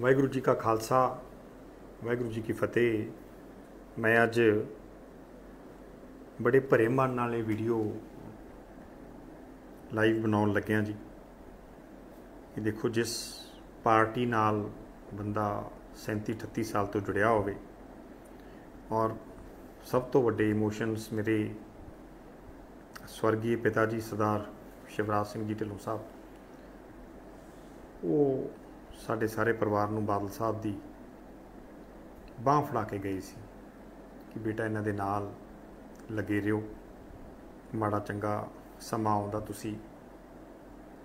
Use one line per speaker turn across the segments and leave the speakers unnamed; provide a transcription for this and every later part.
ਵਾਹਿਗੁਰੂ ਜੀ ਕਾ ਖਾਲਸਾ, ਵਾਹਿਗੁਰੂ ਜੀ ਕੀ ਫਤਿਹ। ਮੈਂ ਅੱਜ ਬੜੇ ਭਰੇ ਮਨ ਨਾਲ ਇਹ ਵੀਡੀਓ ਲਾਈਵ ਬਣਾਉਣ ਲੱਗਿਆ ਜੀ। ਇਹ ਦੇਖੋ, ਜਿਸ ਪਾਰਟੀ ਨਾਲ ਬੰਦਾ 37 38 ਸਾਲ ਤੋਂ ਜੁੜਿਆ ਹੋਵੇ ਔਰ ਸਭ ਤੋਂ ਵੱਡੇ ਇਮੋਸ਼ਨਸ ਮੇਰੇ ਸਵਰਗੀ ਪਿਤਾ ਜੀ ਸਰਦਾਰ ਸ਼ਿਵਰਾਜ ਸਿੰਘ ਜੀ ਢਿੱਲੋਂ ਸਾਹਿਬ, ਉਹ ਸਾਡੇ ਸਾਰੇ ਪਰਿਵਾਰ ਨੂੰ ਬਾਦਲ ਸਾਹਿਬ ਦੀ ਬਾਹ ਫੜਾ ਕੇ ਗਏ ਸੀ ਕਿ ਬੇਟਾ ਇਹਨਾਂ ਦੇ ਨਾਲ ਲੱਗੇ ਰਹੋ। ਮਾੜਾ ਚੰਗਾ ਸਮਾਂ ਆਉਂਦਾ ਤੁਸੀਂ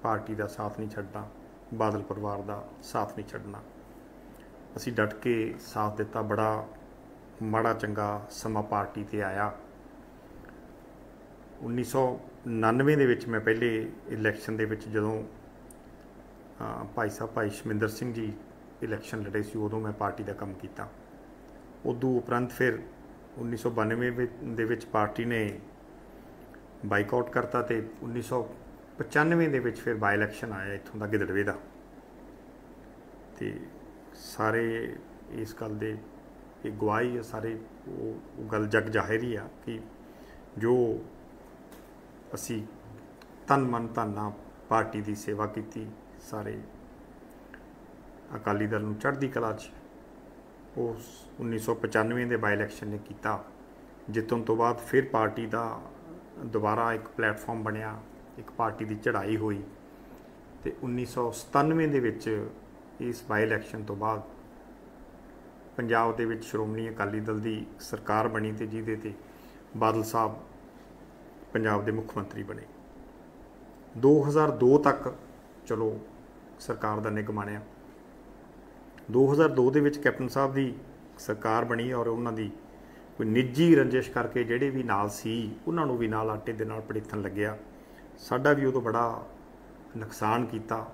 ਪਾਰਟੀ ਦਾ ਸਾਥ ਨਹੀਂ ਛੱਡਣਾ, ਬਾਦਲ ਪਰਿਵਾਰ ਦਾ ਸਾਥ ਨਹੀਂ ਛੱਡਣਾ। ਅਸੀਂ ਡਟ ਕੇ ਸਾਥ ਦਿੱਤਾ, ਬੜਾ ਮਾੜਾ ਚੰਗਾ ਸਮਾਂ ਪਾਰਟੀ ਤੇ ਆਇਆ। 1999 ਦੇ ਵਿੱਚ ਮੈਂ ਪਹਿਲੇ ਇਲੈਕਸ਼ਨ ਦੇ ਵਿੱਚ ਜਦੋਂ ਭਾਈ ਸਾਹਿਬ, ਭਾਈ ਸ਼ਮਿੰਦਰ ਸਿੰਘ ਜੀ ਇਲੈਕਸ਼ਨ ਲੜੇ ਸੀ, ਉਦੋਂ ਮੈਂ ਪਾਰਟੀ ਦਾ ਕੰਮ ਕੀਤਾ। ਉਦੋਂ ਉਪਰੰਤ ਫਿਰ 1992 ਦੇ ਵਿੱਚ ਪਾਰਟੀ ਨੇ ਬਾਈਕਾਟ ਕਰਤਾ ਤੇ 1995 ਦੇ ਵਿੱਚ ਫਿਰ ਬਾਈ ਇਲੈਕਸ਼ਨ ਆਇਆ ਇੱਥੋਂ ਦਾ ਗਿੱਦੜਵੇ ਦਾ। ਤੇ ਸਾਰੇ ਇਸ ਗੱਲ ਦੇ ਇਹ ਗਵਾਹੀ ਆ, ਸਾਰੇ ਉਹ ਗੱਲ ਜਗ ਜ਼ਾਹਿਰ ਹੀ ਆ ਕਿ ਜੋ ਅਸੀਂ ਤਨ ਮਨ ਧਨ ਨਾਲ ਪਾਰਟੀ ਦੀ ਸੇਵਾ ਕੀਤੀ ਸਾਰੇ ਅਕਾਲੀ ਦਲ ਨੂੰ ਚੜ੍ਹਦੀ ਕਲਾ 'ਚ। ਉਸ 1995 ਦੇ ਬਾਈ ਇਲੈਕਸ਼ਨ ਨੇ ਕੀਤਾ। ਜਿੱਤਣ ਤੋਂ ਬਾਅਦ ਫਿਰ ਪਾਰਟੀ ਦਾ ਦੁਬਾਰਾ ਇੱਕ ਪਲੇਟਫਾਰਮ ਬਣਿਆ। ਇੱਕ ਪਾਰਟੀ ਦੀ ਚੜ੍ਹਾਈ ਹੋਈ। ਤੇ 1997 ਦੇ ਵਿੱਚ ਇਸ ਬਾਈ ਇਲੈਕਸ਼ਨ ਤੋਂ ਬਾਅਦ ਪੰਜਾਬ ਦੇ ਵਿੱਚ ਸ਼੍ਰੋਮਣੀ ਅਕਾਲੀ ਦਲ ਦੀ ਸਰਕਾਰ ਬਣੀ ਤੇ ਜਿਹਦੇ ਤੇ ਬਾਦਲ ਸਾਹਿਬ ਪੰਜਾਬ ਦੇ ਮੁੱਖ ਮੰਤਰੀ ਬਣੇ। 2002 ਤੱਕ ਚਲੋ ਸਰਕਾਰ ਦਾ ਨਿਗਮ ਆਣਿਆ 2002 ਦੇ ਵਿੱਚ ਕੈਪਟਨ ਸਾਹਿਬ ਦੀ ਸਰਕਾਰ ਬਣੀ ਔਰ ਉਹਨਾਂ ਦੀ ਕੋਈ ਨਿੱਜੀ ਰੰਜਿਸ਼ ਕਰਕੇ ਜਿਹੜੇ ਵੀ ਨਾਲ ਸੀ, ਉਹਨਾਂ ਨੂੰ ਵੀ ਨਾਲ ਆਟੇ ਦੇ ਨਾਲ ਪੜੀਥਣ ਲੱਗਿਆ। ਸਾਡਾ ਵੀ ਉਦੋਂ ਬੜਾ ਨੁਕਸਾਨ ਕੀਤਾ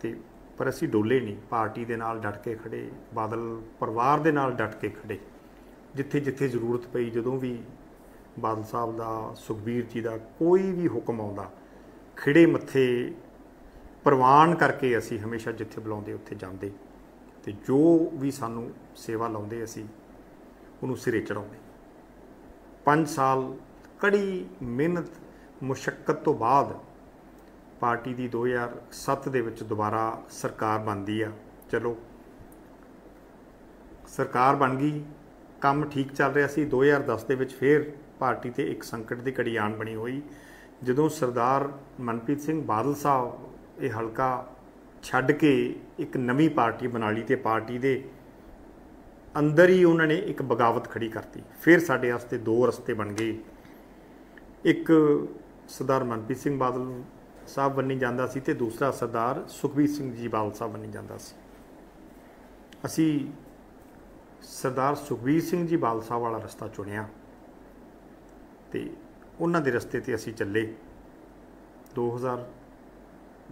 ਤੇ ਪਰ ਅਸੀਂ ਡੋਲੇ ਨਹੀਂ, ਪਾਰਟੀ ਦੇ ਨਾਲ ਡਟ ਕੇ ਖੜੇ, ਬਾਦਲ ਪਰਿਵਾਰ ਦੇ ਨਾਲ ਡਟ ਕੇ ਖੜੇ। ਜਿੱਥੇ ਜਿੱਥੇ ਜ਼ਰੂਰਤ ਪਈ, ਜਦੋਂ ਵੀ ਬਾਦਲ ਸਾਹਿਬ ਦਾ, ਸੁਖਬੀਰ ਜੀ ਦਾ ਕੋਈ ਵੀ ਹੁਕਮ ਆਉਂਦਾ ਖਿੜੇ ਮੱਥੇ ਪ੍ਰਵਾਨ ਕਰਕੇ ਅਸੀਂ ਹਮੇਸ਼ਾ ਜਿੱਥੇ ਬੁਲਾਉਂਦੇ, ਉੱਥੇ ਜਾਂਦੇ। ਤੇ ਜੋ ਵੀ ਸਾਨੂੰ ਸੇਵਾ ਲਾਉਂਦੇ ਅਸੀਂ, ਉਹਨੂੰ ਸਿਰੇ ਚੜਾਉਂਦੇ 5 ਸਾਲ ਕੜੀ ਮਿਹਨਤ ਮੁਸ਼ਕਲ ਤੋਂ ਬਾਅਦ ਪਾਰਟੀ ਦੀ 2007 ਦੇ ਵਿੱਚ ਦੁਬਾਰਾ ਸਰਕਾਰ ਬਣਦੀ ਆ। ਚਲੋ, ਸਰਕਾਰ ਬਣ ਗਈ, ਕੰਮ ਠੀਕ ਚੱਲ ਰਿਹਾ ਸੀ। 2010 ਦੇ ਵਿੱਚ ਫੇਰ ਪਾਰਟੀ ਤੇ ਇੱਕ ਸੰਕਟ ਦੀ ਘੜੀ ਆਣ ਬਣੀ ਹੋਈ। ਜਦੋਂ ਸਰਦਾਰ ਮਨਪ੍ਰੀਤ ਸਿੰਘ ਬਾਦਲ ਸਾਹਿਬ ਇਹ ਹਲਕਾ ਛੱਡ ਕੇ ਇੱਕ ਨਵੀਂ ਪਾਰਟੀ ਬਣਾ ਲਈ ਤੇ ਪਾਰਟੀ ਦੇ ਅੰਦਰ ਹੀ ਉਹਨਾਂ ਨੇ ਇੱਕ ਬਗਾਵਤ ਖੜੀ ਕਰਤੀ। ਫਿਰ ਸਾਡੇ ਵਾਸਤੇ ਦੋ ਰਸਤੇ ਬਣ ਗਏ। ਇੱਕ ਸਰਦਾਰ ਮਨਪ੍ਰੀਤ ਸਿੰਘ ਬਾਦਲ ਸਾਹਿਬ ਬੰਨੀ ਜਾਂਦਾ ਸੀ ਤੇ ਦੂਸਰਾ ਸਰਦਾਰ ਸੁਖਬੀਰ ਸਿੰਘ ਜੀ ਬਾਦਲ ਸਾਹਿਬ ਬੰਨੀ ਜਾਂਦਾ ਸੀ। ਅਸੀਂ ਸਰਦਾਰ ਸੁਖਬੀਰ ਸਿੰਘ ਜੀ ਬਾਦਲ ਸਾਹਿਬ ਵਾਲਾ ਰਸਤਾ ਚੁਣਿਆ ਤੇ ਉਹਨਾਂ ਦੇ ਰਸਤੇ ਤੇ ਅਸੀਂ ਚੱਲੇ।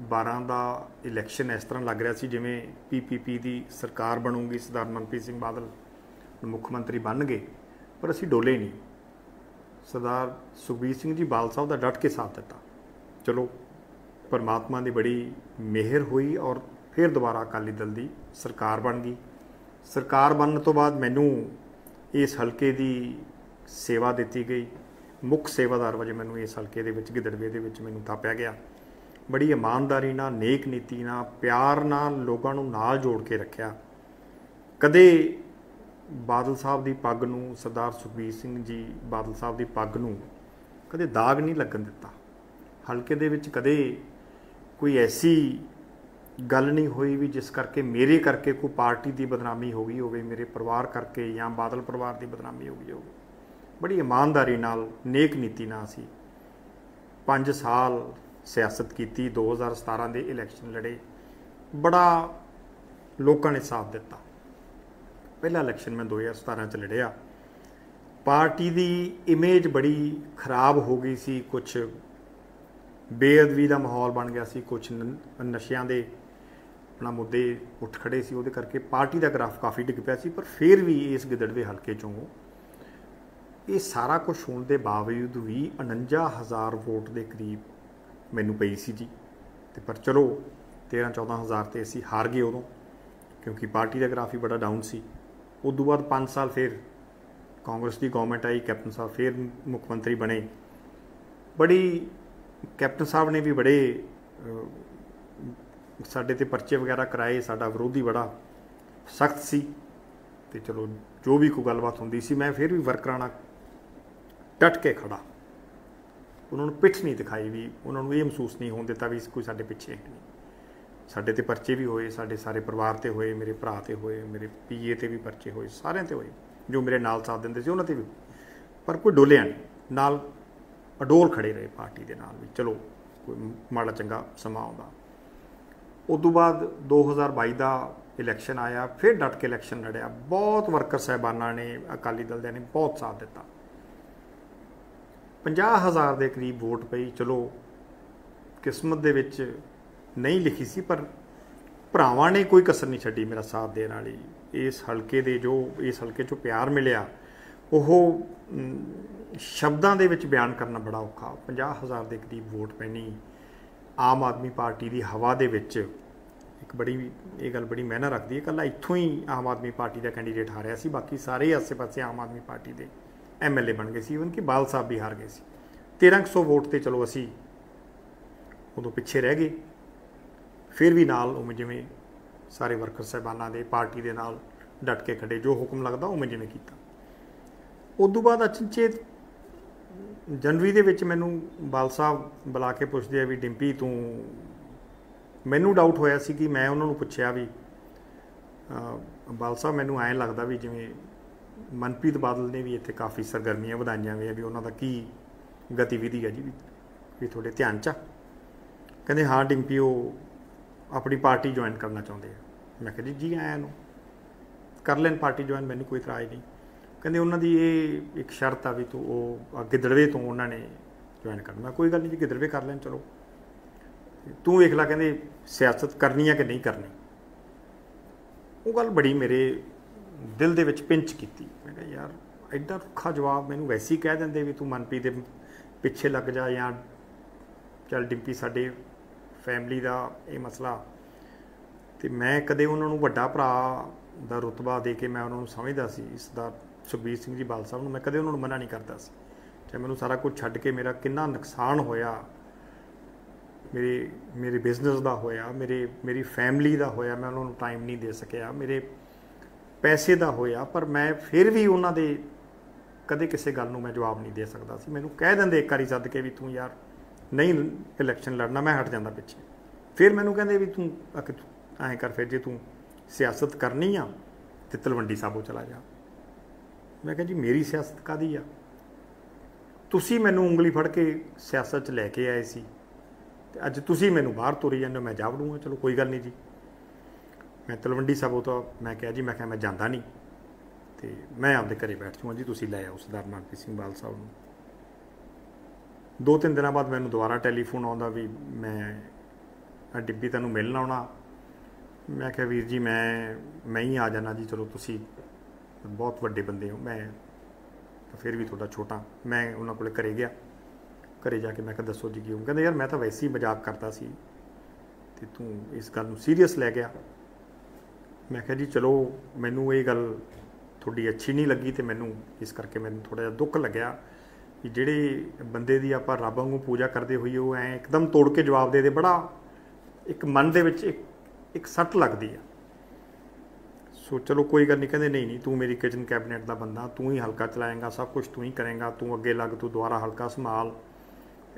2012 ਦਾ ਇਲੈਕਸ਼ਨ ਇਸ ਤਰ੍ਹਾਂ ਲੱਗ ਰਿਹਾ ਸੀ ਜਿਵੇਂ ਪੀਪੀਪੀ ਦੀ ਸਰਕਾਰ ਬਣੂਗੀ, ਸਰਦਾਰ ਮਨਪ੍ਰੀਤ ਸਿੰਘ ਬਾਦਲ ਮੁੱਖ ਮੰਤਰੀ ਬਣ ਗਏ ਪਰ ਅਸੀਂ ਡੋਲੇ ਨਹੀਂ। ਸਰਦਾਰ ਸੁਖਬੀਰ ਸਿੰਘ ਜੀ ਬਾਲ ਸਾਹਿਬ ਦਾ ਡਟ ਕੇ ਸਾਥ ਦਿੱਤਾ। ਚਲੋ, ਪਰਮਾਤਮਾ ਦੀ ਬੜੀ ਮਿਹਰ ਹੋਈ ਔਰ ਫਿਰ ਦੁਬਾਰਾ ਅਕਾਲੀ ਦਲ ਦੀ ਸਰਕਾਰ ਬਣ ਗਈ। ਸਰਕਾਰ ਬਣਨ ਤੋਂ ਬਾਅਦ ਮੈਨੂੰ ਇਸ ਹਲਕੇ ਦੀ ਸੇਵਾ ਦਿੱਤੀ ਗਈ। ਮੁੱਖ ਸੇਵਾਦਾਰ ਵਜੇ ਮੈਨੂੰ ਇਸ ਹਲਕੇ ਦੇ ਵਿੱਚ ਗਿੱਦੜਵੇ ਦੇ ਵਿੱਚ ਮੈਨੂੰ ਥਾਪਿਆ ਗਿਆ। ਬੜੀ ਇਮਾਨਦਾਰੀ ਨਾਲ, ਨੇਕ ਨੀਤੀ ਨਾਲ, ਪਿਆਰ ਨਾਲ ਲੋਕਾਂ ਨੂੰ ਨਾਲ ਜੋੜ ਕੇ ਰੱਖਿਆ। ਕਦੇ ਬਾਦਲ ਸਾਹਿਬ ਦੀ ਪੱਗ ਨੂੰ ਸਰਦਾਰ ਸੁਖਬੀਰ ਸਿੰਘ ਜੀ ਬਾਦਲ ਸਾਹਿਬ ਦੀ ਪੱਗ ਨੂੰ ਕਦੇ ਦਾਗ ਨਹੀਂ ਲੱਗਣ ਦਿੱਤਾ। ਹਲਕੇ ਦੇ ਵਿੱਚ ਕਦੇ ਕੋਈ ਐਸੀ ਗੱਲ ਨਹੀਂ ਹੋਈ ਵੀ ਜਿਸ ਕਰਕੇ, ਮੇਰੇ ਕਰਕੇ ਕੋਈ ਪਾਰਟੀ ਦੀ ਬਦਨਾਮੀ ਹੋ ਗਈ ਹੋਵੇ, ਮੇਰੇ ਪਰਿਵਾਰ ਕਰਕੇ ਜਾਂ ਬਾਦਲ ਪਰਿਵਾਰ ਦੀ ਬਦਨਾਮੀ ਹੋ ਗਈ ਹੋਵੇ। ਬੜੀ ਇਮਾਨਦਾਰੀ ਨਾਲ, ਨੇਕ ਨੀਤੀ ਨਾਲ ਸੀ 5 ਸਾਲ ਸਿਆਸਤ ਕੀਤੀ 2017 ਦੇ ਇਲੈਕਸ਼ਨ ਲੜੇ। ਬੜਾ ਲੋਕਾਂ ਨੇ ਸਾਥ ਦਿੱਤਾ। ਪਹਿਲਾ ਇਲੈਕਸ਼ਨ ਮੈਂ 2017 ਚ ਲੜਿਆ। ਪਾਰਟੀ ਦੀ ਇਮੇਜ ਬੜੀ ਖਰਾਬ ਹੋ ਗਈ ਸੀ। ਕੁਝ ਬੇਅਦਬੀ ਦਾ ਮਾਹੌਲ ਬਣ ਗਿਆ ਸੀ। ਕੁਝ ਨਸ਼ਿਆਂ ਦੇ ਆਪਣਾ ਮੁੱਦੇ ਉੱਠ ਖੜੇ ਸੀ। ਉਹਦੇ ਕਰਕੇ ਪਾਰਟੀ ਦਾ ਗ੍ਰਾਫ ਕਾਫੀ ਡਿੱਗ ਪਿਆ ਸੀ। ਪਰ ਫਿਰ ਵੀ ਇਸ ਗਿੱਦੜ ਦੇ ਹਲਕੇ ਚੋਂ ਇਹ ਸਾਰਾ ਕੁਝ ਹੋਣ ਦੇ ਬਾਵਜੂਦ ਵੀ 49000 ਵੋਟ ਦੇ ਕਰੀਬ ਮੈਨੂੰ ਪਈ ਸੀ ਜੀ। ਤੇ ਪਰ ਚਲੋ 13 14000 ਤੇ ਅਸੀਂ ਹਾਰ ਗਏ ਉਦੋਂ, ਕਿਉਂਕਿ ਪਾਰਟੀ ਦਾ ਗ੍ਰਾਫ ਹੀ ਬੜਾ ਡਾਊਨ ਸੀ। ਉਸ ਤੋਂ ਬਾਅਦ 5 ਸਾਲ ਫਿਰ ਕਾਂਗਰਸ ਦੀ ਗਵਰਨਮੈਂਟ ਆਈ, ਕੈਪਟਨ ਸਾਹਿਬ ਫਿਰ ਮੁੱਖ ਮੰਤਰੀ ਬਣੇ। ਬੜੀ, ਕੈਪਟਨ ਸਾਹਿਬ ਨੇ ਵੀ ਬੜੇ ਸਾਡੇ ਤੇ ਪਰਚੇ ਵਗੈਰਾ ਕਰਾਏ, ਸਾਡਾ ਵਿਰੋਧੀ ਬੜਾ ਸਖਤ ਸੀ। ਤੇ ਚਲੋ, ਜੋ ਵੀ ਕੋਈ ਗੱਲਬਾਤ ਹੁੰਦੀ ਸੀ, ਮੈਂ ਫਿਰ ਵੀ ਵਰਕਰਾਂ ਨਾਲ ਡਟ ਕੇ ਖੜਾ। ਉਹਨਾਂ ਨੂੰ ਪਿੱਠ ਨਹੀਂ ਦਿਖਾਈ ਵੀ ਉਹਨਾਂ ਨੂੰ ਇਹ ਮਹਿਸੂਸ ਨਹੀਂ ਹੋਣ ਦਿੱਤਾ ਵੀ ਕੋਈ ਸਾਡੇ ਪਿੱਛੇ ਨਹੀਂ। ਸਾਡੇ ਤੇ ਪਰਚੇ ਵੀ ਹੋਏ, ਸਾਡੇ ਸਾਰੇ ਪਰਿਵਾਰ ਤੇ ਹੋਏ, ਮੇਰੇ ਭਰਾ ਤੇ ਹੋਏ, ਮੇਰੇ ਪੀਏ ਤੇ ਵੀ ਪਰਚੇ ਹੋਏ, ਸਾਰਿਆਂ ਤੇ ਹੋਏ, ਜੋ ਮੇਰੇ ਨਾਲ ਸਾਥ ਦਿੰਦੇ ਸੀ ਉਹਨਾਂ ਤੇ ਵੀ। ਪਰ ਕੋਈ ਡੋਲਿਆ ਨਹੀਂ, ਨਾਲ ਅਡੋਲ ਖੜੇ ਰਹੇ ਪਾਰਟੀ ਦੇ ਨਾਲ ਵੀ, ਚਲੋ, ਕੋਈ ਮਾੜਾ ਚੰਗਾ ਸਮਾਂ ਆਉਂਦਾ। ਉਸ ਤੋਂ ਬਾਅਦ 2022 ਦਾ ਇਲੈਕਸ਼ਨ ਆਇਆ, ਫਿਰ ਡਟ ਕੇ ਇਲੈਕਸ਼ਨ ਲੜਿਆ। ਬਹੁਤ ਵਰਕਰ ਸਹਿਬਾਨਾਂ ਨੇ, ਅਕਾਲੀ ਦਲ ਦੇ ਨੇ ਬਹੁਤ ਸਾਥ ਦਿੱਤਾ। 50000 ਦੇ ਕਰੀਬ ਵੋਟ ਪਈ। ਚਲੋ, ਕਿਸਮਤ ਦੇ ਵਿੱਚ ਨਹੀਂ ਲਿਖੀ ਸੀ, ਪਰ ਭਰਾਵਾਂ ਨੇ ਕੋਈ ਕਸਰ ਨਹੀਂ ਛੱਡੀ ਮੇਰਾ ਸਾਥ ਦੇਣ ਵਾਲੀ। ਇਸ ਹਲਕੇ ਦੇ ਜੋ, ਇਸ ਹਲਕੇ ਚੋਂ ਪਿਆਰ ਮਿਲਿਆ, ਉਹ ਸ਼ਬਦਾਂ ਦੇ ਵਿੱਚ ਬਿਆਨ ਕਰਨਾ ਬੜਾ ਔਖਾ। 50000 ਦੇ ਕਰੀਬ ਵੋਟ ਪੈਣੀ ਆਮ ਆਦਮੀ ਪਾਰਟੀ ਦੀ ਹਵਾ ਦੇ ਵਿੱਚ। ਇੱਕ ਬੜੀ, ਇਹ ਗੱਲ ਬੜੀ ਮਹਿਨਾ ਰੱਖਦੀ ਹੈ। ਕੱਲਾ ਇੱਥੋਂ ਹੀ ਆਮ ਆਦਮੀ ਪਾਰਟੀ ਦਾ ਕੈਂਡੀਡੇਟ ਹਾਰਿਆ ਸੀ, ਬਾਕੀ ਸਾਰੇ ਆਸੇ-ਪਾਸੇ ਆਮ ਆਦਮੀ ਪਾਰਟੀ ਦੇ ਐਮਐਲਏ ਬਣ ਗਏ ਸੀ ਇਵਨ ਕਿ ਬਾਲ ਸਾਹਿਬ ਵੀ ਹਾਰ ਗਏ ਸੀ। 1300 ਵੋਟ ਤੇ ਚਲੋ ਅਸੀਂ ਉਦੋਂ ਪਿੱਛੇ ਰਹਿ ਗਏ। ਫਿਰ ਵੀ ਨਾਲ ਉਹ ਜਿਵੇਂ ਸਾਰੇ ਵਰਕਰ ਸਹਿਬਾਨਾਂ ਦੇ ਪਾਰਟੀ ਦੇ ਨਾਲ ਡਟ ਕੇ ਖੜੇ, ਜੋ ਹੁਕਮ ਲੱਗਦਾ ਉਹ ਮੈਂ ਜਿਵੇਂ ਕੀਤਾ। ਉਸ ਤੋਂ ਬਾਅਦ ਅਚਨਚੇਤ ਜਨਵਰੀ ਦੇ ਵਿੱਚ ਮੈਨੂੰ ਬਾਲ ਸਾਹਿਬ ਬੁਲਾ ਕੇ ਪੁੱਛਦੇ ਆ ਵੀ, ਡਿੰਪੀ, ਤੂੰ ਮੈਨੂੰ ਡਾਊਟ ਹੋਇਆ ਸੀ ਕਿ ਮੈਂ ਉਹਨਾਂ ਨੂੰ ਪੁੱਛਿਆ ਵੀ ਬਾਲ ਸਾਹਿਬ ਮੈਨੂੰ ਐਂ ਲੱਗਦਾ ਵੀ ਜਿਵੇਂ ਮਨਪ੍ਰੀਤ ਬਾਦਲ ਨੇ ਵੀ ਇੱਥੇ ਕਾਫੀ ਸਰਗਰਮੀਆਂ ਵਧਾਈਆਂ ਵੀ ਵੀ ਉਹਨਾਂ ਦਾ ਕੀ ਗਤੀਵਿਧੀ ਹੈ ਜੀ ਵੀ ਤੁਹਾਡੇ ਧਿਆਨ 'ਚ ਕਹਿੰਦੇ ਹਾਂ ਡਿੰਪੀ, ਉਹ ਆਪਣੀ ਪਾਰਟੀ ਜੁਆਇਨ ਕਰਨਾ ਚਾਹੁੰਦੇ ਆ। ਮੈਂ ਕਿਹਾ ਜੀ ਜੀ ਆਇਆਂ ਨੂੰ। ਕਰ ਲੈਣ ਪਾਰਟੀ ਜੁਆਇਨ ਮੈਨੂੰ ਕੋਈ ਇਤਰਾਜ਼ ਨਹੀਂ। ਕਹਿੰਦੇ ਉਹਨਾਂ ਦੀ ਇਹ ਇੱਕ ਸ਼ਰਤ ਆ ਵੀ ਤੂੰ ਉਹ ਗਿੱਦੜਵੇ ਤੋਂ ਉਹਨਾਂ ਨੇ ਜੁਆਇਨ ਕਰਨਾ। ਕੋਈ ਗੱਲ ਨਹੀਂ ਜੀ, ਗਿੱਦੜਵੇ ਕਰ ਲੈਣ, ਚਲੋ। ਤੂੰ ਵੇਖ ਲੈ, ਕਹਿੰਦੇ ਸਿਆਸਤ ਕਰਨੀ ਆ ਕਿ ਨਹੀਂ ਕਰਨੀ? ਉਹ ਗੱਲ ਬੜੀ ਮੇਰੇ ਦਿਲ ਦੇ ਵਿੱਚ ਪਿੰਚ ਕੀਤੀ। ਮੈਂ ਕਿਹਾ, ਯਾਰ, ਐਡਾ ਰੁੱਖਾ ਜਵਾਬ ਮੈਨੂੰ ਵੈਸੇ ਹੀ ਕਹਿ ਦਿੰਦੇ ਵੀ ਤੂੰ ਮਨਪ੍ਰੀਤ ਦੇ ਪਿੱਛੇ ਲੱਗ ਜਾ ਜਾਂ ਚੱਲ ਡਿੰਪੀ ਸਾਡੇ ਫੈਮਿਲੀ ਦਾ ਇਹ ਮਸਲਾ। ਤੇ ਮੈਂ ਕਦੇ ਉਹਨਾਂ ਨੂੰ ਵੱਡਾ ਭਰਾ ਦਾ ਰੁਤਬਾ ਦੇ ਕੇ ਮੈਂ ਉਹਨਾਂ ਨੂੰ ਸਮਝਦਾ ਸੀ, ਇਸ ਦਾ ਸੁਖਬੀਰ ਸਿੰਘ ਜੀ ਬਾਲ ਸਾਹਿਬ ਨੂੰ ਮੈਂ ਕਦੇ ਉਹਨਾਂ ਨੂੰ ਮਨਾ ਨਹੀਂ ਕਰਦਾ ਸੀ। ਚਾਹੇ ਮੈਨੂੰ ਸਾਰਾ ਕੁਝ ਛੱਡ ਕੇ ਮੇਰਾ ਕਿੰਨਾ ਨੁਕਸਾਨ ਹੋਇਆ, ਮੇਰੇ ਮੇਰੇ ਬਿਜ਼ਨਸ ਦਾ ਹੋਇਆ, ਮੇਰੇ, ਮੇਰੀ ਫੈਮਿਲੀ ਦਾ ਹੋਇਆ, ਮੈਂ ਉਹਨਾਂ ਨੂੰ ਟਾਈਮ ਨਹੀਂ ਦੇ ਸਕਿਆ, ਮੇਰੇ ਪੈਸੇ ਦਾ ਹੋਇਆ, ਪਰ ਮੈਂ ਫਿਰ ਵੀ ਉਹਨਾਂ ਦੇ ਕਦੇ ਕਿਸੇ ਗੱਲ ਨੂੰ ਮੈਂ ਜਵਾਬ ਨਹੀਂ ਦੇ ਸਕਦਾ ਸੀ। ਮੈਨੂੰ ਕਹਿ ਦਿੰਦੇ ਇੱਕ ਵਾਰੀ ਸੱਦ ਕੇ ਵੀ ਤੂੰ ਯਾਰ ਨਹੀਂ ਇਲੈਕਸ਼ਨ ਲੜਨਾ, ਮੈਂ ਹਟ ਜਾਂਦਾ ਪਿੱਛੇ। ਫਿਰ ਮੈਨੂੰ ਕਹਿੰਦੇ ਵੀ ਤੂੰ ਐਂ ਕਰ ਫਿਰ, ਜੇ ਤੂੰ ਸਿਆਸਤ ਕਰਨੀ ਆ ਤੇ ਤਲਵੰਡੀ ਸਾਬੋ ਚਲਾ ਜਾ। ਮੈਂ ਕਿਹਾ ਜੀ, ਮੇਰੀ ਸਿਆਸਤ ਕਾਦੀ ਆ? ਤੁਸੀਂ ਮੈਨੂੰ ਉਂਗਲੀ ਫੜ ਕੇ ਸਿਆਸਤ 'ਚ ਲੈ ਕੇ ਆਏ ਸੀ। ਤੇ ਅੱਜ ਤੁਸੀਂ ਮੈਨੂੰ ਬਾਹਰ ਤੁਰੀ ਜਾਂਦੇ ਮੈਂ ਜਾ ਵੜੂੰਗਾ। ਚਲੋ, ਕੋਈ ਗੱਲ ਨਹੀਂ ਜੀ। ਮੈਂ ਤਲਵੰਡੀ ਸਾਬੋ ਤੋਂ ਮੈਂ ਕਿਹਾ ਜੀ, ਮੈਂ ਕਿਹਾ ਮੈਂ ਜਾਂਦਾ ਨਹੀਂ। ਤੇ ਮੈਂ ਆਪਦੇ ਘਰੇ ਬੈਠ ਜੂਗਾ ਜੀ, ਤੁਸੀਂ ਲੈ ਆਓ ਸਰਦਾਰ ਮਨਪ੍ਰੀਤ ਸਿੰਘ ਬਾਲ ਸਾਹਿਬ ਨੂੰ। ਦੋ ਤਿੰਨ ਦਿਨਾਂ ਬਾਅਦ ਮੈਨੂੰ ਦੁਬਾਰਾ ਟੈਲੀਫੋਨ ਆਉਂਦਾ ਵੀ ਮੈਂ ਡਿੱਬੀ ਤੈਨੂੰ ਮਿਲਣ ਆਉਣਾ। ਮੈਂ ਕਿਹਾ, ਵੀਰ ਜੀ, ਮੈਂ ਮੈਂ ਹੀ ਆ ਜਾਣਾ ਜੀ, ਚਲੋ ਤੁਸੀਂ ਬਹੁਤ ਵੱਡੇ ਬੰਦੇ ਹੋ, ਮੈਂ ਤਾਂ ਫਿਰ ਵੀ ਤੁਹਾਡਾ ਛੋਟਾ। ਮੈਂ ਉਹਨਾਂ ਕੋਲੇ ਘਰੇ ਗਿਆ। ਘਰੇ ਜਾ ਕੇ ਮੈਂ ਕਿਹਾ, ਦੱਸੋ ਜੀ ਕਿਉਂ ਕਹਿੰਦੇ, ਯਾਰ, ਮੈਂ ਤਾਂ ਵੈਸੇ ਹੀ ਮਜ਼ਾਕ ਕਰਦਾ ਸੀ। ਤੇ ਤੂੰ ਇਸ ਗੱਲ ਨੂੰ ਸੀਰੀਅਸ ਲੈ ਗਿਆ। ਮੈਂ ਕਿਹਾ ਜੀ, ਚਲੋ, ਮੈਨੂੰ ਇਹ ਗੱਲ ਤੁਹਾਡੀ ਅੱਛੀ ਨਹੀਂ ਲੱਗੀ ਤੇ ਮੈਨੂੰ ਇਸ ਕਰਕੇ ਮੈਨੂੰ ਥੋੜਾ ਜਿਹਾ ਦੁੱਖ ਲੱਗਿਆ ਕਿ ਜਿਹੜੇ ਬੰਦੇ ਦੀ ਆਪਾਂ ਰੱਬ ਵਾਂਗੂ ਪੂਜਾ ਕਰਦੇ ਹੋਈਏ, ਉਹ ਐ ਇੱਕਦਮ ਤੋੜ ਕੇ ਜਵਾਬ ਦੇ ਦੇ। ਬੜਾ ਇੱਕ ਮਨ ਦੇ ਵਿੱਚ ਇੱਕ ਇੱਕ ਸੱਟ ਲੱਗਦੀ ਆ। ਸੋ ਚਲੋ, ਕੋਈ ਗੱਲ ਨਹੀਂ, ਕਹਿੰਦੇ ਨਹੀਂ ਨਹੀਂ, ਤੂੰ ਮੇਰੀ ਕਿਚਨ ਕੈਬਨਿਟ ਦਾ ਬੰਦਾ, ਤੂੰ ਹੀ ਹਲਕਾ ਚਲਾਏਗਾ, ਸਭ ਕੁਝ ਤੂੰ ਹੀ ਕਰੇਗਾ, ਤੂੰ ਅੱਗੇ ਲੱਗ, ਤੂੰ ਦੁਬਾਰਾ ਹਲਕਾ ਸੰਭਾਲ।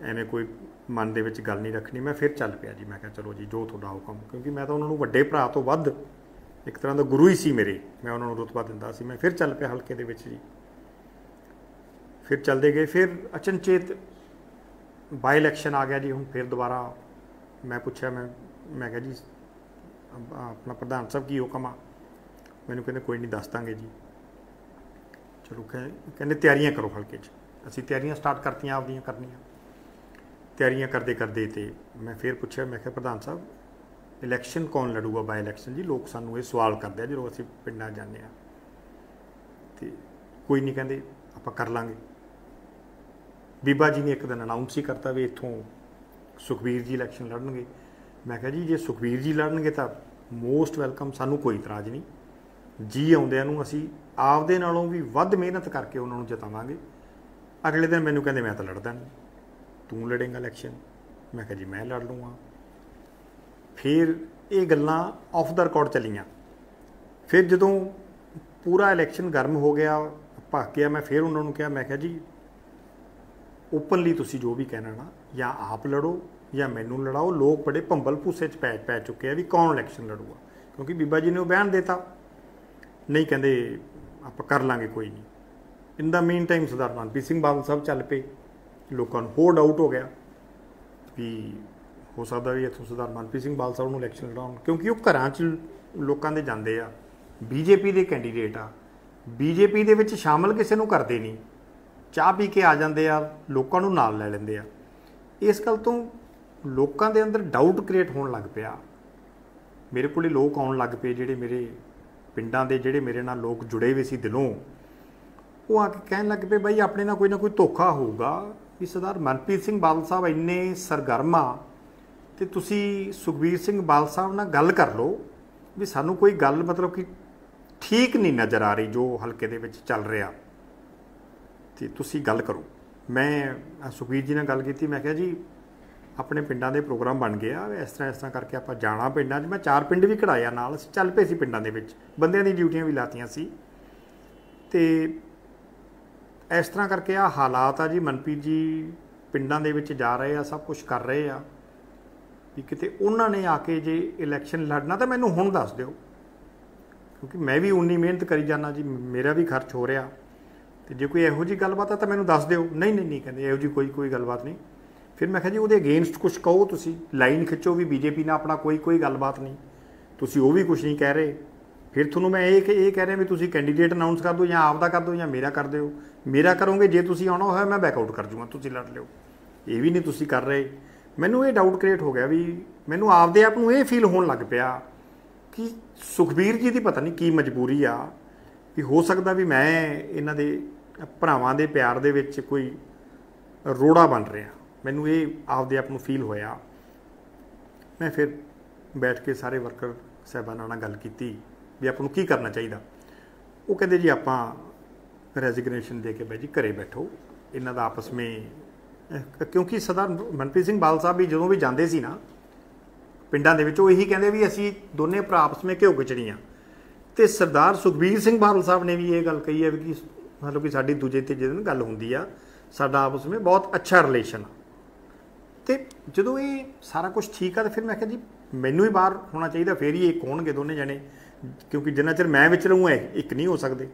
ਐਵੇਂ ਕੋਈ ਮਨ ਦੇ ਵਿੱਚ ਗੱਲ ਨਹੀਂ ਰੱਖਣੀ। ਮੈਂ ਫਿਰ ਚੱਲ ਪਿਆ ਜੀ, ਮੈਂ ਕਿਹਾ ਚਲੋ ਜੀ, ਜੋ ਤੁਹਾਡਾ ਹੁਕਮ, ਕਿਉਂਕਿ ਮੈਂ ਤਾਂ ਉਹਨਾਂ ਨੂੰ ਵੱਡੇ ਭਰਾ ਤੋਂ ਵੱਧ ਇੱਕ ਤਰ੍ਹਾਂ ਦਾ ਗੁਰੂ ਹੀ ਸੀ ਮੇਰੇ। ਮੈਂ ਉਹਨਾਂ ਨੂੰ ਰਤਬਾ ਦਿੰਦਾ ਸੀ। ਮੈਂ ਫਿਰ ਚੱਲ ਪਿਆ ਹਲਕੇ ਦੇ ਵਿੱਚ ਜੀ। ਫਿਰ ਚੱਲਦੇ ਗਏ। ਫਿਰ ਅਚਨਚੇਤ ਬਾਈ ਇਲੈਕਸ਼ਨ ਆ ਗਿਆ ਜੀ। ਹੁਣ ਫਿਰ ਦੁਬਾਰਾ ਮੈਂ ਪੁੱਛਿਆ, ਮੈਂ ਮੈਂ ਕਿਹਾ ਜੀ ਆਪਣਾ ਪ੍ਰਧਾਨ ਸਾਹਿਬ ਕੀ ਹੁਕਮ ਆ? ਮੈਨੂੰ ਕਹਿੰਦੇ, ਕੋਈ ਨਹੀਂ, ਦੱਸ ਦਾਂਗੇ ਜੀ। ਚਲੋ ਕਹਿੰਦੇ, ਤਿਆਰੀਆਂ ਕਰੋ ਹਲਕੇ 'ਚ। ਅਸੀਂ ਤਿਆਰੀਆਂ ਸਟਾਰਟ ਕਰਤੀਆਂ, ਆਪਦੀਆਂ ਕਰਨੀਆਂ। ਤਿਆਰੀਆਂ ਕਰਦੇ ਕਰਦੇ ਤੇ ਮੈਂ ਫਿਰ ਪੁੱਛਿਆ, ਮੈਂ ਕਿਹਾ, ਪ੍ਰਧਾਨ ਸਾਹਿਬ ਇਲੈਕਸ਼ਨ ਕੌਣ ਲੜੂਗਾ ਬਾਈ ਇਲੈਕਸ਼ਨ ਜੀ ਲੋਕ ਸਾਨੂੰ ਇਹ ਸਵਾਲ ਕਰਦੇ ਆ, ਜਦੋਂ ਅਸੀਂ ਪਿੰਡਾਂ ਜਾਂਦੇ ਆ। ਤੇ ਕੋਈ ਨਹੀਂ ਕਹਿੰਦੇ, ਆਪਾਂ ਕਰ ਲਾਂਗੇ। ਬੀਬਾ ਜੀ ਨੇ ਇੱਕ ਦਿਨ ਅਨਾਉਂਸ ਹੀ ਕਰਤਾ ਵੀ ਇੱਥੋਂ ਸੁਖਵੀਰ ਜੀ ਇਲੈਕਸ਼ਨ ਲੜਨਗੇ। ਮੈਂ ਕਿਹਾ ਜੀ, ਜੇ ਸੁਖਵੀਰ ਜੀ ਲੜਨਗੇ ਤਾਂ ਮੋਸਟ ਵੈਲਕਮ ਸਾਨੂੰ ਕੋਈ ਇਤਰਾਜ਼ ਨਹੀਂ। ਜੀ ਆਉਂਦਿਆਂ ਨੂੰ ਅਸੀਂ ਆਪਦੇ ਨਾਲੋਂ ਵੀ ਵੱਧ ਮਿਹਨਤ ਕਰਕੇ ਉਹਨਾਂ ਨੂੰ ਜਿਤਾਵਾਂਗੇ। ਅਗਲੇ ਦਿਨ ਮੈਨੂੰ ਕਹਿੰਦੇ, ਮੈਂ ਤਾਂ ਲੜਦਾ ਨਹੀਂ। ਤੂੰ ਲੜੇਂਗਾ ਇਲੈਕਸ਼ਨ। ਮੈਂ ਕਿਹਾ ਜੀ, ਮੈਂ ਲੜ ਲੂੰਗਾ ਫਿਰ ਇਹ ਗੱਲਾਂ ਆਫ ਦਾ ਰਿਕਾਰਡ ਚੱਲੀਆਂ। ਫਿਰ ਜਦੋਂ ਪੂਰਾ ਇਲੈਕਸ਼ਨ ਗਰਮ ਹੋ ਗਿਆ ਭੱਕ ਗਿਆ, ਮੈਂ ਫਿਰ ਉਹਨਾਂ ਨੂੰ ਕਿਹਾ, ਮੈਂ ਕਿਹਾ ਜੀ ਓਪਨਲੀ ਤੁਸੀਂ ਜੋ ਵੀ ਕਹਿਣਾ ਨਾ, ਜਾਂ ਆਪ ਲੜੋ ਜਾਂ ਮੈਨੂੰ ਲੜਾਓ, ਲੋਕ ਬੜੇ ਭੰਬਲ ਭੂਸੇ ਚ ਪੈ ਪੈ ਚੁੱਕੇ ਆ ਵੀ ਕੌਣ ਇਲੈਕਸ਼ਨ ਲੜੂਗਾ। ਕਿਉਂਕਿ ਬੀਬਾ ਜੀ ਨੇ ਉਹ ਬਿਆਨ ਦਿੱਤਾ। ਨਹੀਂ ਕਹਿੰਦੇ ਆਪਾਂ ਕਰ ਲਾਂਗੇ ਕੋਈ ਨਹੀਂ। In the meantime Sardar Manpreet Singh Badal Sahib ਚੱਲ ਪਏ। ਲੋਕਾਂ ਨੂੰ ਹੋਰ ਡਾਊਟ ਹੋ ਗਿਆ ਵੀ ਹੋ ਸਕਦਾ ਵੀ ਇੱਥੋਂ ਸਰਦਾਰ ਮਨਪ੍ਰੀਤ ਸਿੰਘ ਬਾਦਲ ਸਾਹਿਬ ਨੂੰ ਇਲੈਕਸ਼ਨ ਲੜਾਉਣ। ਕਿਉਂਕਿ ਉਹ ਘਰਾਂ 'ਚ ਲੋਕਾਂ ਦੇ ਜਾਂਦੇ ਆ। ਬੀਜੇਪੀ ਦੇ ਕੈਂਡੀਡੇਟ ਆ। ਬੀਜੇਪੀ ਦੇ ਵਿੱਚ ਸ਼ਾਮਲ ਕਿਸੇ ਨੂੰ ਕਰਦੇ ਨਹੀਂ। ਚਾਹ ਪੀ ਕੇ ਆ ਜਾਂਦੇ ਆ, ਲੋਕਾਂ ਨੂੰ ਨਾਲ ਲੈ ਲੈਂਦੇ ਆ। ਇਸ ਗੱਲ ਤੋਂ ਲੋਕਾਂ ਦੇ ਅੰਦਰ ਡਾਊਟ ਕ੍ਰੀਏਟ ਹੋਣ ਲੱਗ ਪਿਆ। ਮੇਰੇ ਕੋਲੇ ਲੋਕ ਆਉਣ ਲੱਗ ਪਏ, ਜਿਹੜੇ ਮੇਰੇ ਪਿੰਡਾਂ ਦੇ, ਜਿਹੜੇ ਮੇਰੇ ਨਾਲ ਲੋਕ ਜੁੜੇ ਹੋਏ ਸੀ ਦਿਲੋਂ। ਉਹ ਆ ਕੇ ਕਹਿਣ ਲੱਗ ਪਏ, ਬਾਈ ਆਪਣੇ ਨਾਲ ਕੋਈ ਨਾ ਕੋਈ ਧੋਖਾ ਹੋਊਗਾ। ਵੀ ਸਰਦਾਰ ਮਨਪ੍ਰੀਤ ਸਿੰਘ ਬਾਦਲ ਸਾਹਿਬ ਇੰਨੇ ਸਰਗਰਮਾ ਤੇ ਤੁਸੀਂ ਸੁਖਬੀਰ ਸਿੰਘ ਬਾਲ ਸਾਹਿਬ ਨਾਲ ਗੱਲ ਕਰ ਲਓ ਵੀ ਸਾਨੂੰ ਕੋਈ ਗੱਲ ਮਤਲਬ ਕਿ ਠੀਕ ਨਹੀਂ ਨਜ਼ਰ ਆ ਰਹੀ ਜੋ ਹਲਕੇ ਦੇ ਵਿੱਚ ਚੱਲ ਰਿਹਾ। ਤੇ ਤੁਸੀਂ ਗੱਲ ਕਰੋ। ਮੈਂ ਸੁਖਬੀਰ ਜੀ ਨਾਲ ਗੱਲ ਕੀਤੀ, ਮੈਂ ਕਿਹਾ ਜੀ, ਆਪਣੇ ਪਿੰਡਾਂ ਦੇ ਪ੍ਰੋਗਰਾਮ ਬਣ ਗਏ ਆ, ਇਸ ਤਰ੍ਹਾਂ ਇਸ ਤਰ੍ਹਾਂ ਕਰਕੇ ਆਪਾਂ ਜਾਣਾ ਪਿੰਡਾਂ 'ਚ। ਮੈਂ ਚਾਰ ਪਿੰਡ ਵੀ ਕਢਾਇਆ ਨਾਲ, ਅਸੀਂ ਚੱਲ ਪਏ ਸੀ ਪਿੰਡਾਂ ਦੇ ਵਿੱਚ। ਬੰਦਿਆਂ ਦੀ ਡਿਊਟੀਆਂ ਵੀ ਲਾਤੀਆਂ ਸੀ। ਤੇ ਇਸ ਤਰ੍ਹਾਂ ਕਰਕੇ ਆ ਹਾਲਾਤ ਆ ਜੀ। ਮਨਪ੍ਰੀਤ ਜੀ ਪਿੰਡਾਂ ਦੇ ਵਿੱਚ ਜਾ ਰਹੇ ਆ, ਸਭ ਕੁਝ ਕਰ ਰਹੇ ਆ। ਵੀ ਕਿਤੇ ਉਹਨਾਂ ਨੇ ਆ ਕੇ ਜੇ ਇਲੈਕਸ਼ਨ ਲੜਨਾ ਤਾਂ ਮੈਨੂੰ ਹੁਣ ਦੱਸ ਦਿਓ। ਕਿਉਂਕਿ ਮੈਂ ਵੀ ਉਨੀ ਮਿਹਨਤ ਕਰੀ ਜਾਣਾ ਜੀ ਮੇਰਾ ਵੀ ਖਰਚ ਹੋ ਰਿਹਾ। ਤੇ ਜੇ ਕੋਈ ਇਹੋ ਜੀ ਗੱਲਬਾਤ ਆ ਤਾਂ ਮੈਨੂੰ ਦੱਸ ਦਿਓ। ਨਹੀਂ ਨਹੀਂ ਨਹੀਂ ਕਹਿੰਦੇ ਇਹੋ ਜੀ ਕੋਈ ਕੋਈ ਗੱਲਬਾਤ ਨਹੀਂ। ਫਿਰ ਮੈਂ ਕਿਹਾ ਜੀ ਉਹਦੇ ਅਗੇਂਸਟ ਕੁਝ ਕਹੋ ਤੁਸੀਂ। ਲਾਈਨ ਖਿੱਚੋ ਵੀ ਬੀਜੇਪੀ ਨਾਲ ਆਪਣਾ ਕੋਈ ਕੋਈ ਗੱਲਬਾਤ ਨਹੀਂ। ਤੁਸੀਂ ਉਹ ਵੀ ਕੁਝ ਨਹੀਂ ਕਹਿ ਰਹੇ। ਫਿਰ ਤੁਹਾਨੂੰ ਮੈਂ ਇਹ ਇਹ ਕਹਿ ਰਿਹਾ ਵੀ ਤੁਸੀਂ ਕੈਂਡੀਡੇਟ ਅਨਾਉਂਸ ਕਰ ਦਿਓ ਜਾਂ ਆਪ ਦਾ ਕਰ ਦਿਓ ਜਾਂ ਮੇਰਾ ਕਰ ਦਿਓ। ਮੇਰਾ ਕਰੋਗੇ, ਜੇ ਤੁਸੀਂ ਆਉਣਾ ਹੋਇਆ ਮੈਂ ਬੈਕ ਆਊਟ ਕਰ ਜੂਗਾ, ਤੁਸੀਂ ਲੜ ਲਿਓ। ਇਹ ਵੀ ਨਹੀਂ ਤੁਸੀਂ ਕਰ ਰਹੇ। ਮੈਨੂੰ ਇਹ ਡਾਊਟ ਕ੍ਰੀਏਟ ਹੋ ਗਿਆ ਵੀ ਮੈਨੂੰ ਆਪਦੇ ਆਪ ਨੂੰ ਇਹ ਫੀਲ ਹੋਣ ਲੱਗ ਪਿਆ ਕਿ ਸੁਖਬੀਰ ਜੀ ਦੀ ਪਤਾ ਨਹੀਂ ਕੀ ਮਜਬੂਰੀ ਆ, ਵੀ ਹੋ ਸਕਦਾ ਵੀ ਮੈਂ ਇਹਨਾਂ ਦੇ ਭਰਾਵਾਂ ਦੇ ਪਿਆਰ ਦੇ ਵਿੱਚ ਕੋਈ ਰੋੜਾ ਬਣ ਰਿਹਾ। ਮੈਨੂੰ ਇਹ ਆਪਦੇ ਆਪ ਨੂੰ ਫੀਲ ਹੋਇਆ। ਮੈਂ ਫਿਰ ਬੈਠ ਕੇ ਸਾਰੇ ਵਰਕਰ ਸਹਿਬਾਨਾਂ ਨਾਲ ਗੱਲ ਕੀਤੀ ਵੀ ਆਪਾਂ ਨੂੰ ਕੀ ਕਰਨਾ ਚਾਹੀਦਾ। ਉਹ ਕਹਿੰਦੇ ਜੀ ਆਪਾਂ ਰੈਜ਼ਿਗਨੇਸ਼ਨ ਦੇ ਕੇ ਬਾਈ ਜੀ ਘਰੇ ਬੈਠੋ। ਇਹਨਾਂ ਦਾ ਆਪਸ ਵਿੱਚ ਕਿਉਂਕਿ ਸਰਦਾਰ ਮਨਪ੍ਰੀਤ ਸਿੰਘ ਬਾਲ ਸਾਹਿਬ ਵੀ ਜਦੋਂ ਵੀ ਜਾਂਦੇ ਸੀ ਨਾ, ਪਿੰਡਾਂ ਦੇ ਵਿੱਚ ਉਹ ਇਹੀ ਕਹਿੰਦੇ ਵੀ ਅਸੀਂ ਦੋਨੇ ਭਰਾ ਆਪਸ ਵਿੱਚ ਘਿਓ ਖਿਚੜੀਆਂ। ਤੇ ਸਰਦਾਰ ਸੁਖਬੀਰ ਸਿੰਘ ਬਾਦਲ ਸਾਹਿਬ ਨੇ ਵੀ ਇਹ ਗੱਲ ਕਹੀ ਹੈ ਵੀ ਕਿ ਮਤਲਬ ਕਿ ਸਾਡੀ ਦੂਜੇ ਤੇ ਦਿਨ ਗੱਲ ਹੁੰਦੀ ਆ, ਸਾਡਾ ਆਪਸ ਵਿੱਚ ਬਹੁਤ ਅੱਛਾ ਰਿਲੇਸ਼ਨ ਆ। ਤੇ ਜਦੋਂ ਇਹ ਸਾਰਾ ਕੁਝ ਠੀਕ ਆ ਤਾਂ ਫਿਰ ਮੈਂ ਕਿਹਾ ਜੀ, ਮੈਨੂੰ ਹੀ ਬਾਹਰ ਹੋਣਾ ਚਾਹੀਦਾ, ਫੇਰ ਹੀ ਇਹ ਹੋਣਗੇ ਦੋਨੇ ਜਣੇ? ਕਿਉਂਕਿ ਜਿੰਨਾ ਚਿਰ ਮੈਂ ਵਿੱਚ ਰਹੂੰ ਇੱਕ ਨਹੀਂ ਹੋ ਸਕਦੇ।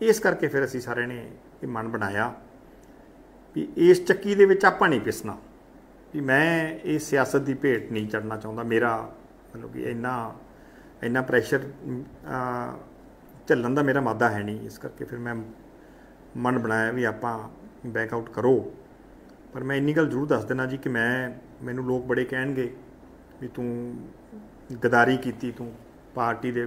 ਇਸ ਕਰਕੇ ਫਿਰ ਅਸੀਂ ਸਾਰਿਆਂ ਨੇ ਇਹ ਮਨ ਬਣਾਇਆ। ਵੀ ਇਸ ਚੱਕੀ ਦੇ ਵਿੱਚ ਆਪਾਂ ਨਹੀਂ ਪਿਸਣਾ। ਵੀ ਮੈਂ ਇਹ ਸਿਆਸਤ ਦੀ ਭੇਟ ਨਹੀਂ ਚੜਨਾ ਚਾਹੁੰਦਾ। ਮੇਰਾ ਮਤਲਬ ਕਿ ਇੰਨਾ ਇੰਨਾ ਪ੍ਰੈਸ਼ਰ ਝੱਲਣ ਦਾ ਮੇਰਾ ਮਾਦਾ ਹੈ ਨਹੀਂ। ਇਸ ਕਰਕੇ ਫਿਰ ਮੈਂ ਮਨ ਬਣਾਇਆ ਵੀ ਆਪਾਂ ਬੈਕ ਆਊਟ ਕਰੋ। ਪਰ ਮੈਂ ਇੰਨੀ ਗੱਲ ਜ਼ਰੂਰ ਦੱਸ ਦੇਣਾ ਜੀ ਕਿ ਮੈਂ, ਮੈਨੂੰ ਲੋਕ ਬੜੇ ਕਹਿਣਗੇ ਵੀ ਤੂੰ ਗਦਾਰੀ ਕੀਤੀ, ਤੂੰ ਪਾਰਟੀ ਦੇ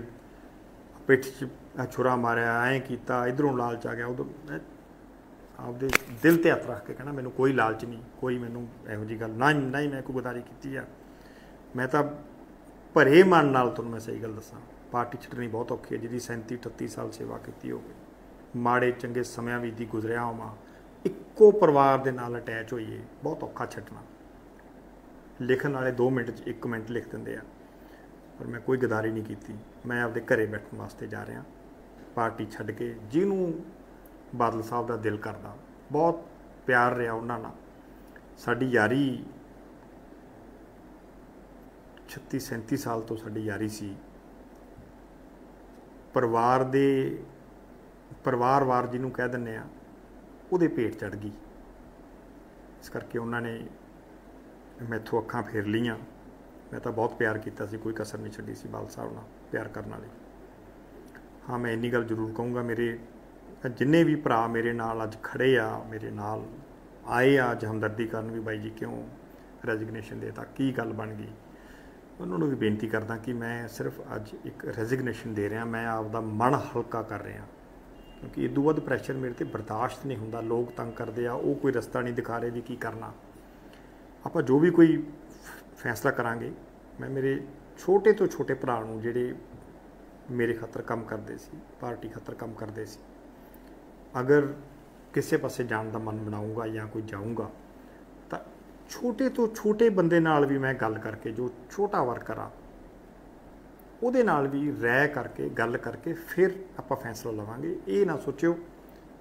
ਪਿੱਠ 'ਚ ਛੁਰਾ ਮਾਰਿਆ, ਐਂ ਕੀਤਾ, ਇਧਰੋਂ ਲਾਲਚ ਆ ਗਿਆ। ਉਦੋਂ ਆਪਦੇ ਦਿਲ ਤੇ ਹੱਥ ਰੱਖ ਕੇ ਕਹਿਣਾ, ਮੈਨੂੰ ਕੋਈ ਲਾਲਚ ਨਹੀਂ, ਕੋਈ ਮੈਨੂੰ ਇਹੋ ਜੀ ਗੱਲ ਨਾ ਨਾ ਹੀ ਮੈਂ ਕੋਈ ਗਦਾਰੀ ਕੀਤੀ ਆ। ਮੈਂ ਤਾਂ ਭਰੇ ਮਨ ਨਾਲ ਤੁਹਾਨੂੰ ਮੈਂ ਸਹੀ ਗੱਲ ਦੱਸਾਂ, ਪਾਰਟੀ ਛੱਡਣੀ ਬਹੁਤ ਔਖੀ ਹੈ, ਜਿਹਦੀ 37 38 ਸਾਲ ਸੇਵਾ ਕੀਤੀ ਹੋਵੇ। ਮਾੜੇ ਚੰਗੇ ਸਮਿਆਂ ਵਿੱਚ ਦੀ ਗੁਜ਼ਰਿਆ ਹੋਵਾਂ, ਇੱਕੋ ਪਰਿਵਾਰ ਦੇ ਨਾਲ ਅਟੈਚ ਹੋਈਏ, ਬਹੁਤ ਔਖਾ ਛੱਡਣਾ। ਲਿਖਣ ਵਾਲੇ 2 ਮਿੰਟ 'ਚ 1 ਮਿੰਟ ਲਿਖ ਦਿੰਦੇ ਆ, ਪਰ ਮੈਂ ਕੋਈ ਗਦਾਰੀ ਨਹੀਂ ਕੀਤੀ। ਮੈਂ ਆਪਦੇ ਘਰੇ ਬੈਠਣ ਵਾਸਤੇ ਜਾ ਰਿਹਾ, ਪਾਰਟੀ ਛੱਡ ਕੇ, ਜਿਹਨੂੰ ਬਾਦਲ ਸਾਹਿਬ ਦਾ ਦਿਲ ਕਰਦਾ। ਬਹੁਤ ਪਿਆਰ ਰਿਹਾ ਉਹਨਾਂ ਨਾਲ। ਸਾਡੀ ਯਾਰੀ 36 37 ਸਾਲ ਤੋਂ ਸਾਡੀ ਯਾਰੀ ਸੀ। ਪਰਿਵਾਰ ਦੇ, ਪਰਿਵਾਰਵਾਰ ਜਿਹਨੂੰ ਕਹਿ ਦਿੰਨੇ ਆ ਉਹਦੇ ਪੇਟ ਚੜ ਗਈ। ਇਸ ਕਰਕੇ ਉਹਨਾਂ ਨੇ ਮੈਥੋਂ ਅੱਖਾਂ ਫੇਰ ਲੀਆਂ ਮੈਂ ਤਾਂ ਬਹੁਤ ਪਿਆਰ ਕੀਤਾ ਸੀ, ਕੋਈ ਕਸਰ ਨਹੀਂ ਛੱਡੀ ਸੀ ਬਾਲ ਸਾਹਿਬ ਨਾਲ ਪਿਆਰ ਕਰਨ ਵਾਲੀ। ਹਾਂ, ਮੈਂ ਇੰਨੀ ਗੱਲ ਜ਼ਰੂਰ ਕਹੂੰਗਾ, ਮੇਰੇ ਜਿੰਨੇ ਵੀ ਭਰਾ ਮੇਰੇ ਨਾਲ ਅੱਜ ਖੜੇ ਆ, ਮੇਰੇ ਨਾਲ ਆਏ ਆ ਅੱਜ ਹਮਦਰਦੀ ਕਰਨ ਵੀ ਬਾਈ ਜੀ ਕਿਉਂ ਰੈਜ਼ਿਗਨੇਸ਼ਨ ਦੇਤਾ, ਕੀ ਗੱਲ ਬਣ ਗਈ? ਉਹਨਾਂ ਨੂੰ ਵੀ ਬੇਨਤੀ ਕਰਦਾ ਕਿ ਮੈਂ ਸਿਰਫ ਅੱਜ ਇੱਕ ਰੈਜ਼ਿਗਨੇਸ਼ਨ ਦੇ ਰਿਹਾ, ਮੈਂ ਆਪ ਦਾ ਮਨ ਹਲਕਾ ਕਰ ਰਿਹਾ। ਕਿਉਂਕਿ ਇਦੋਂ ਵੱਧ ਪ੍ਰੈਸ਼ਰ ਮੇਰੇ ਤੇ ਬਰਦਾਸ਼ਤ ਨਹੀਂ ਹੁੰਦਾ, ਲੋਕ ਤੰਗ ਕਰਦੇ ਆ, ਉਹ ਕੋਈ ਰਸਤਾ ਨਹੀਂ ਦਿਖਾ ਰਹੇ ਵੀ ਕੀ ਕਰਨਾ। ਆਪਾਂ ਜੋ ਵੀ ਕੋਈ ਫੈਸਲਾ ਕਰਾਂਗੇ, ਮੈਂ ਮੇਰੇ ਛੋਟੇ ਤੋਂ ਛੋਟੇ ਭਰਾ ਨੂੰ ਜਿਹੜੇ ਮੇਰੇ ਖਾਤਰ ਕੰਮ ਕਰਦੇ ਸੀ, ਪਾਰਟੀ ਖਾਤਰ ਕੰਮ ਕਰਦੇ ਸੀ ਅਗਰ ਕਿਸੇ ਪਾਸੇ ਜਾਣ ਦਾ ਮਨ ਬਣਾਉਂਗਾ ਜਾਂ ਕੋਈ ਜਾਊਂਗਾ, ਤਾਂ ਛੋਟੇ ਤੋਂ ਛੋਟੇ ਬੰਦੇ ਨਾਲ ਵੀ ਮੈਂ ਗੱਲ ਕਰਕੇ, ਜੋ ਛੋਟਾ ਵਰਕਰ ਆ, ਉਹਦੇ ਨਾਲ ਵੀ ਰਹਿ ਕਰਕੇ, ਗੱਲ ਕਰਕੇ ਫਿਰ ਆਪਾਂ ਫੈਸਲਾ ਲਵਾਂਗੇ। ਇਹ ਨਾ ਸੋਚਿਓ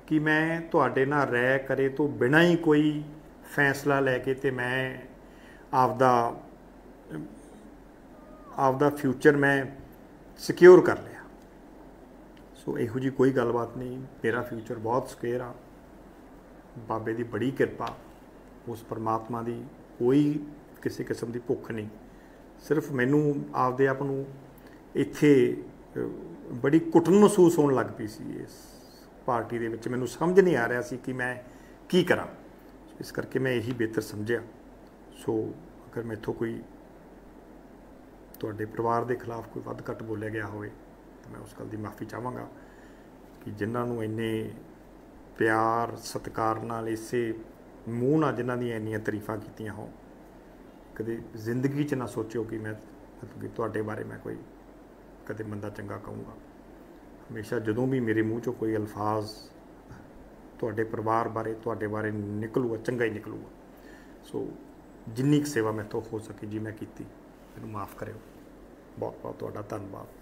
ਕਿ ਮੈਂ ਤੁਹਾਡੇ ਨਾਲ ਰਹਿ ਕਰੇ ਤੋਂ ਬਿਨਾਂ ਹੀ ਕੋਈ ਫੈਸਲਾ ਲੈ ਕੇ ਤੇ ਮੈਂ ਆਪਦਾ ਆਪਦਾ ਫਿਊਚਰ ਮੈਂ ਸਿਕਿਉਰ ਕਰ ਲਿਆ ਸੋ ਇਹੋ ਜੀ ਕੋਈ ਗੱਲਬਾਤ ਨਹੀਂ। ਮੇਰਾ ਫਿਊਚਰ ਬਹੁਤ ਸਕੇਅਰ ਆ। ਬਾਬੇ ਦੀ ਬੜੀ ਕਿਰਪਾ। ਉਸ ਪਰਮਾਤਮਾ ਦੀ ਕੋਈ ਕਿਸੇ ਕਿਸਮ ਦੀ ਭੁੱਖ ਨਹੀਂ। ਸਿਰਫ ਮੈਨੂੰ ਆਪਦੇ ਆਪ ਨੂੰ ਇੱਥੇ ਬੜੀ ਕੁੱਟਣ ਮਹਿਸੂਸ ਹੋਣ ਲੱਗ ਪਈ ਸੀ। ਇਸ ਪਾਰਟੀ ਦੇ ਵਿੱਚ ਮੈਨੂੰ ਸਮਝ ਨਹੀਂ ਆ ਰਿਹਾ ਸੀ ਕਿ ਮੈਂ ਕੀ ਕਰਾਂ। ਇਸ ਕਰਕੇ ਮੈਂ ਇਹੀ ਬਿਹਤਰ ਸਮਝਿਆ। ਸੋ ਅਗਰ ਮੈਥੋਂ ਕੋਈ ਤੁਹਾਡੇ ਪਰਿਵਾਰ ਦੇ ਖਿਲਾਫ ਕੋਈ ਵੱਧ ਘੱਟ ਬੋਲਿਆ ਗਿਆ ਹੋਵੇ ਮੈਂ ਉਸ ਗੱਲ ਦੀ ਮਾਫੀ ਚਾਹਾਂਗਾ ਕਿ ਜਿਨ੍ਹਾਂ ਨੂੰ ਇੰਨੇ ਪਿਆਰ, ਸਤਿਕਾਰ ਨਾਲ ਇਸੇ ਮੂੰਹ ਨਾਲ ਜਿਨ੍ਹਾਂ ਦੀਆਂ ਇੰਨੀਆਂ ਤਾਰੀਫਾਂ ਕੀਤੀਆਂ ਹੋ ਕਦੇ ਜ਼ਿੰਦਗੀ 'ਚ ਨਾ ਸੋਚਿਓ ਕਿ ਮੈਂ ਮਤਲਬ ਕਿ ਤੁਹਾਡੇ ਬਾਰੇ ਮੈਂ ਕੋਈ ਕਦੇ ਮੰਦਾ ਚੰਗਾ ਕਹੂੰਗਾ। ਹਮੇਸ਼ਾ ਜਦੋਂ ਵੀ ਮੇਰੇ ਮੂੰਹ 'ਚੋਂ ਕੋਈ ਅਲਫਾਜ਼ ਤੁਹਾਡੇ ਪਰਿਵਾਰ ਬਾਰੇ, ਤੁਹਾਡੇ ਬਾਰੇ ਨਿਕਲੂਗਾ, ਚੰਗਾ ਹੀ ਨਿਕਲੂਗਾ। ਸੋ ਜਿੰਨੀ ਕੁ ਸੇਵਾ ਮੈਥੋਂ ਹੋ ਸਕੀ ਜੀ ਮੈਂ ਕੀਤੀ, ਮੈਨੂੰ ਮਾਫ ਕਰਿਓ। ਬਹੁਤ ਬਹੁਤ ਤੁਹਾਡਾ ਧੰਨਵਾਦ।